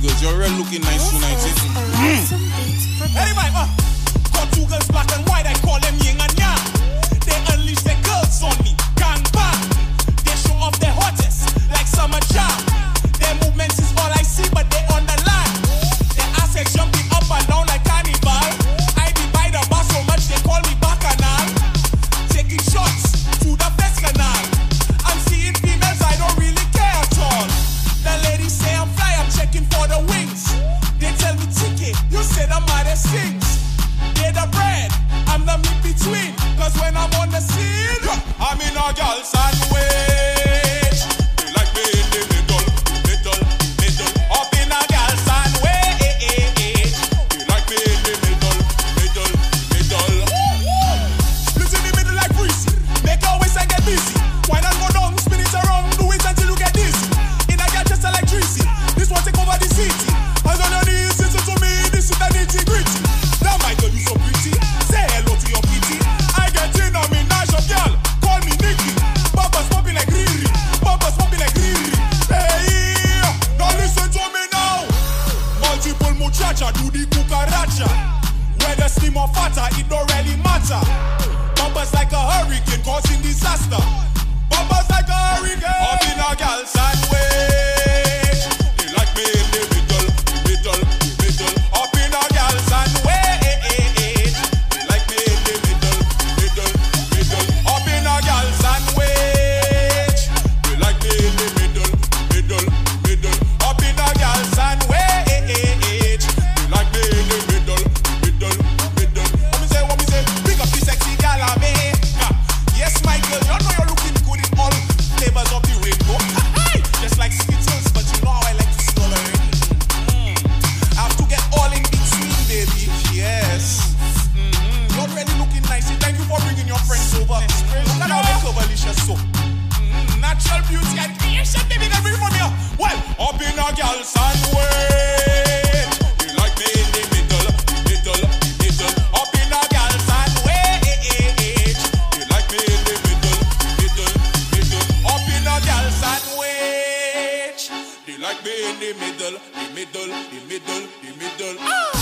girls, you're already looking nice tonight. sriracha. Whether slim or fatter, it don't really matter. Bumpers like a hurricane. a. You like me in the middle, middle, middle. Up in a. You like me in the middle, middle, middle. Up in a. You like me in the middle, the middle, the middle, the middle. Ah!